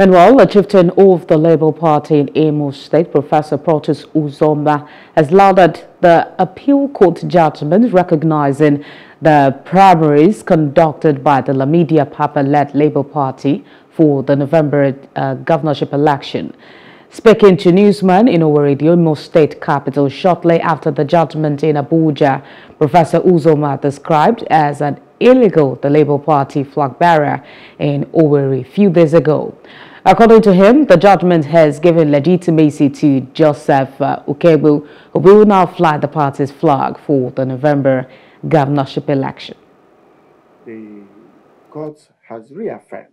Meanwhile, the chieftain of the Labour Party in Imo State, Professor Protus Uzoma, has lauded the appeal court judgment recognizing the primaries conducted by the Lamidi Apapa-led Labour Party for the November uh, governorship election. Speaking to newsmen in Owerri, the Imo State capital, shortly after the judgment in Abuja, Professor Uzoma described as an illegal the Labour Party flag bearer in Owerri a few days ago. According to him, the judgment has given legitimacy to Joseph uh, Ukebu, who will now fly the party's flag for the November governorship election. The court has reaffirmed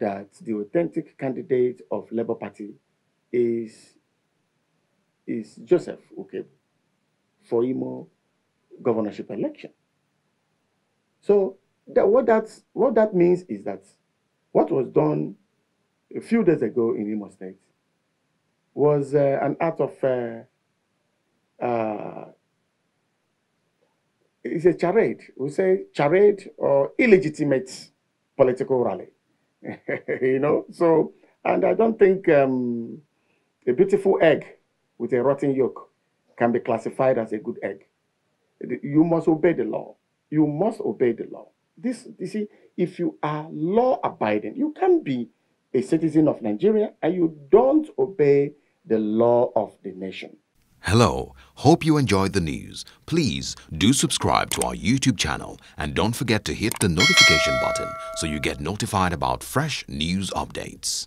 that the authentic candidate of Labour Party is, is Joseph Ukebu for Imo governorship election. So that, what, that's, what that means is that what was done a few days ago in Imo State was uh, an act of uh, uh, it's a charade. We say charade or illegitimate political rally. you know, so and I don't think um, a beautiful egg with a rotten yolk can be classified as a good egg. You must obey the law. You must obey the law. This, you see, if you are law abiding, you can be a citizen of Nigeria and you don't obey the law of the nation. Hello, hope you enjoyed the news. Please do subscribe to our YouTube channel and don't forget to hit the notification button so you get notified about fresh news updates.